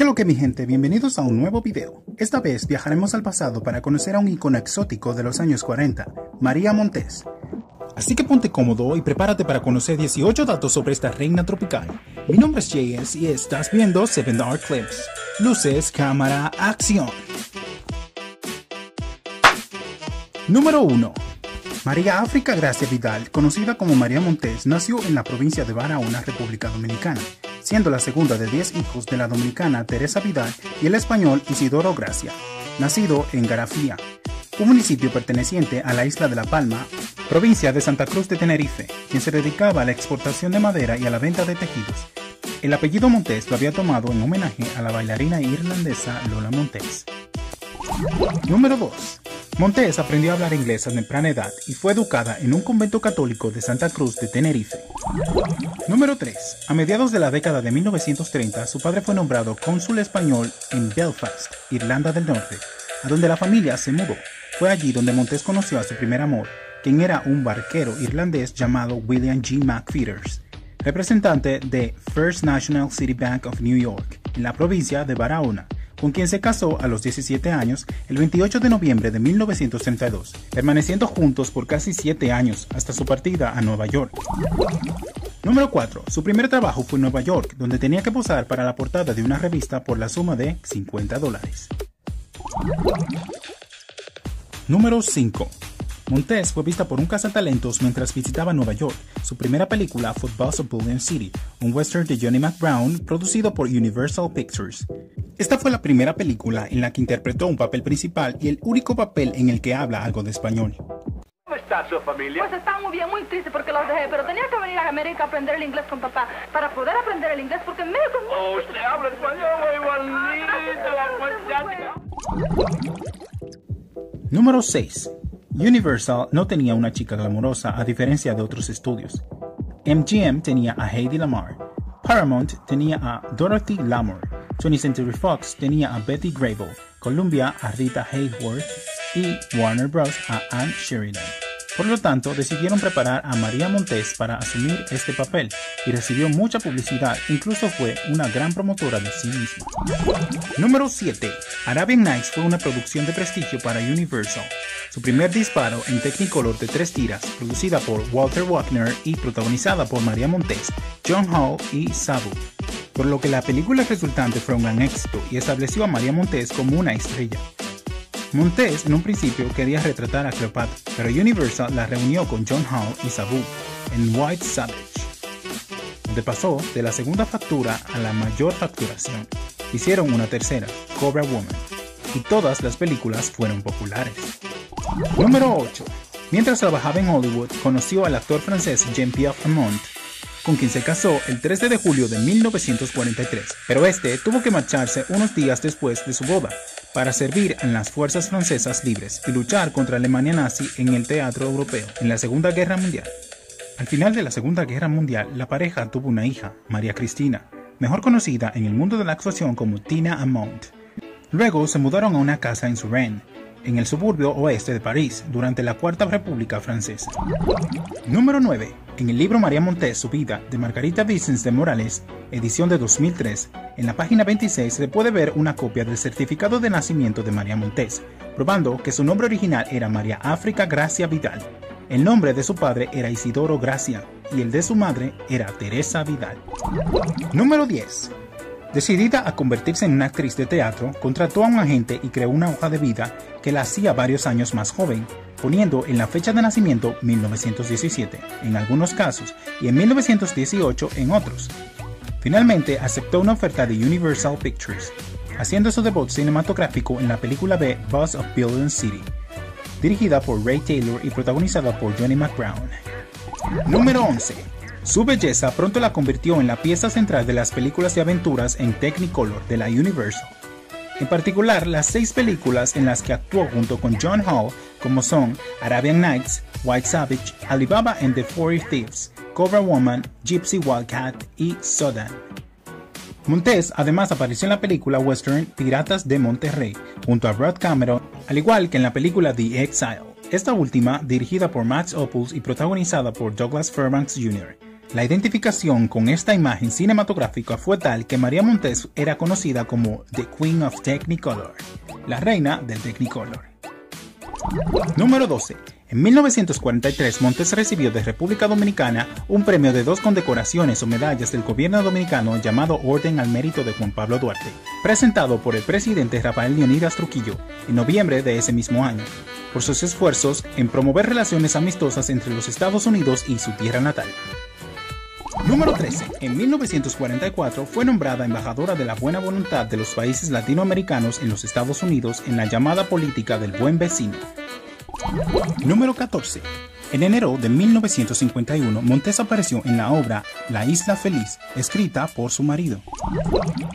¿Qué lo que mi gente? Bienvenidos a un nuevo video. Esta vez viajaremos al pasado para conocer a un icono exótico de los años 40, María Montes. Así que ponte cómodo y prepárate para conocer 18 datos sobre esta reina tropical. Mi nombre es JS y estás viendo 7 Dark Clips. Luces, cámara, acción. Número 1. María África Gracia Vidal, conocida como María Montes, nació en la provincia de Barahona, República Dominicana, siendo la segunda de 10 hijos de la dominicana Teresa Vidal y el español Isidoro Gracia, nacido en Garafía, un municipio perteneciente a la isla de La Palma, provincia de Santa Cruz de Tenerife, quien se dedicaba a la exportación de madera y a la venta de tejidos. El apellido Montes lo había tomado en homenaje a la bailarina irlandesa Lola Montes. Número 2. Montes aprendió a hablar inglés a temprana edad y fue educada en un convento católico de Santa Cruz de Tenerife. Número 3. A mediados de la década de 1930, su padre fue nombrado cónsul español en Belfast, Irlanda del Norte, a donde la familia se mudó. Fue allí donde Montes conoció a su primer amor, quien era un barquero irlandés llamado William G. McFeeters, representante de First National City Bank of New York, en la provincia de Barahona, con quien se casó a los 17 años el 28 de noviembre de 1932, permaneciendo juntos por casi 7 años hasta su partida a Nueva York. Número 4. Su primer trabajo fue en Nueva York, donde tenía que posar para la portada de una revista por la suma de 50 dólares. Número 5. Montes fue vista por un cazatalentos mientras visitaba Nueva York. Su primera película fue of Bullion City, un western de Johnny McBrown producido por Universal Pictures. Esta fue la primera película en la que interpretó un papel principal y el único papel en el que habla algo de español. ¿Cómo está su familia? Pues está muy bien, muy triste porque los dejé, pero tenía que venir a América a aprender el inglés con papá para poder aprender el inglés porque en México Oh, usted habla español muy bonito, la muchacha. Número 6. Universal no tenía una chica glamurosa a diferencia de otros estudios. MGM tenía a Heidi Lamar, Paramount tenía a Dorothy Lamour, 20th Century Fox tenía a Betty Grable, Columbia a Rita Hayworth y Warner Bros. a Anne Sheridan. Por lo tanto, decidieron preparar a María Montes para asumir este papel y recibió mucha publicidad, incluso fue una gran promotora de sí misma. Número 7. Arabian Nights fue una producción de prestigio para Universal. Su primer disparo en Technicolor de tres tiras, producida por Walter Wagner y protagonizada por María Montes, John Hall y Sabu. Por lo que la película resultante fue un gran éxito y estableció a María Montes como una estrella. Montes en un principio quería retratar a Cleopatra, pero Universal la reunió con John Hall y Sabu en White Savage, donde pasó de la segunda factura a la mayor facturación. Hicieron una tercera, Cobra Woman, y todas las películas fueron populares. Número 8. Mientras trabajaba en Hollywood, conoció al actor francés Jean-Pierre Amont, con quien se casó el 13 de julio de 1943, pero este tuvo que marcharse unos días después de su boda para servir en las fuerzas francesas libres y luchar contra Alemania nazi en el teatro europeo en la Segunda Guerra Mundial. Al final de la Segunda Guerra Mundial, la pareja tuvo una hija, María Cristina, mejor conocida en el mundo de la actuación como Tina Amont. Luego se mudaron a una casa en Suresnes, en el suburbio oeste de París, durante la Cuarta República Francesa. Número 9. En el libro María Montes, su vida, de Margarita Vicens de Morales, edición de 2003, en la página 26 se puede ver una copia del certificado de nacimiento de María Montes, probando que su nombre original era María África Gracia Vidal. El nombre de su padre era Isidoro Gracia y el de su madre era Teresa Vidal. Número 10. Decidida a convertirse en una actriz de teatro, contrató a un agente y creó una hoja de vida que la hacía varios años más joven, poniendo en la fecha de nacimiento 1917 en algunos casos y en 1918 en otros. Finalmente aceptó una oferta de Universal Pictures, haciendo su debut cinematográfico en la película B Buzz of Billion City, dirigida por Ray Taylor y protagonizada por Johnny McBrown. Número 11. Su belleza pronto la convirtió en la pieza central de las películas de aventuras en Technicolor de la Universal. En particular, las seis películas en las que actuó junto con John Hall, como son Arabian Nights, White Savage, Alibaba and the Forty Thieves, Cobra Woman, Gypsy Wildcat y Sodan. Montes además apareció en la película western Piratas de Monterrey, junto a Rod Cameron, al igual que en la película The Exile, esta última dirigida por Max Ophuls y protagonizada por Douglas Fairbanks Jr. La identificación con esta imagen cinematográfica fue tal que María Montes era conocida como The Queen of Technicolor, la reina del Technicolor. Número 12. En 1943, Montes recibió de República Dominicana un premio de dos condecoraciones o medallas del gobierno dominicano llamado Orden al Mérito de Juan Pablo Duarte, presentado por el presidente Rafael Leonidas Trujillo en noviembre de ese mismo año, por sus esfuerzos en promover relaciones amistosas entre los Estados Unidos y su tierra natal. Número 13. En 1944 fue nombrada embajadora de la buena voluntad de los países latinoamericanos en los Estados Unidos en la llamada política del buen vecino. Número 14. En enero de 1951, Montes apareció en la obra La Isla Feliz, escrita por su marido.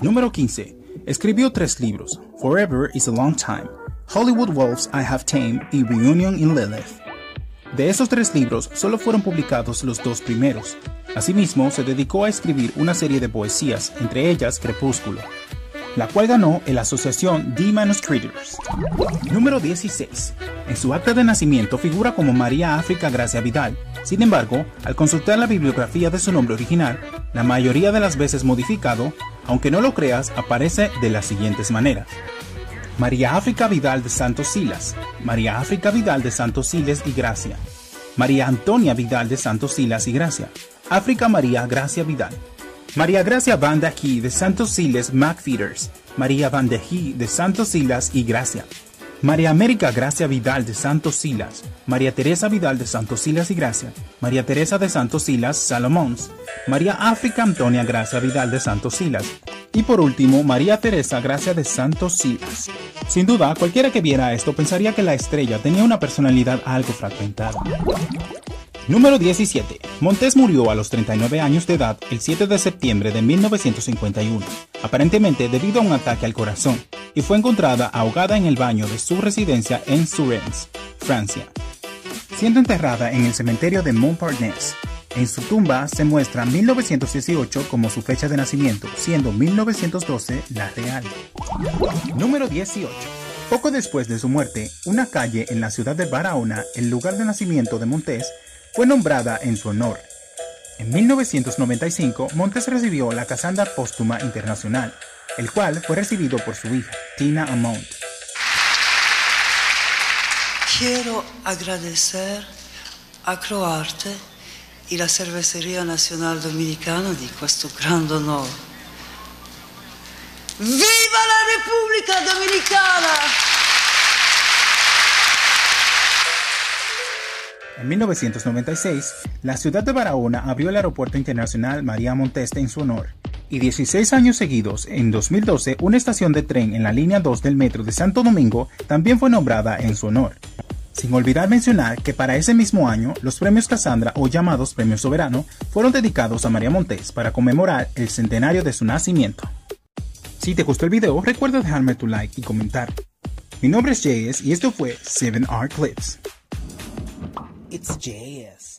Número 15. Escribió tres libros, Forever is a Long Time, Hollywood Wolves I Have Tamed y Reunion in Lilith. De esos tres libros, solo fueron publicados los dos primeros. Asimismo, se dedicó a escribir una serie de poesías, entre ellas Crepúsculo, la cual ganó en la asociación The Manuscriptors. Número 16. En su acta de nacimiento figura como María África Gracia Vidal. Sin embargo, al consultar la bibliografía de su nombre original, la mayoría de las veces modificado, aunque no lo creas, aparece de las siguientes maneras. María África Vidal de Santos Silas, María África Vidal de Santos Siles y Gracia, María Antonia Vidal de Santos Silas y Gracia, África María Gracia Vidal, María Gracia Van de de Santos Siles McFeeders, María Van de de Santos Silas y Gracia, María América Gracia Vidal de Santos Silas, María Teresa Vidal de Santos Silas y Gracia, María Teresa de Santos Silas Salomons, María África Antonia Gracia Vidal de Santos Silas, y por último, María Teresa Gracia de Santos Silas. Sin duda, cualquiera que viera esto pensaría que la estrella tenía una personalidad algo fragmentada. Número 17. Montes murió a los 39 años de edad el 7 de septiembre de 1951, aparentemente debido a un ataque al corazón, y fue encontrada ahogada en el baño de su residencia en Surens, Francia, siendo enterrada en el cementerio de Montparnasse. En su tumba se muestra 1918 como su fecha de nacimiento, siendo 1912 la real. Número 18. Poco después de su muerte, una calle en la ciudad de Barahona, el lugar de nacimiento de Montes, fue nombrada en su honor. En 1995, Montes recibió la Casanda Póstuma Internacional, el cual fue recibido por su hija, Tina Amount. Quiero agradecer a Croarte y la Cervecería Nacional Dominicana di questo gran honor. ¡Viva la República Dominicana! En 1996, la ciudad de Barahona abrió el Aeropuerto Internacional María Monteste en su honor, y 16 años seguidos, en 2012, una estación de tren en la línea 2 del metro de Santo Domingo también fue nombrada en su honor. Sin olvidar mencionar que para ese mismo año, los premios Casandra o llamados Premios Soberano fueron dedicados a María Montes para conmemorar el centenario de su nacimiento. Si te gustó el video, recuerda dejarme tu like y comentar. Mi nombre es JS y esto fue 7 Art Clips. It's JS.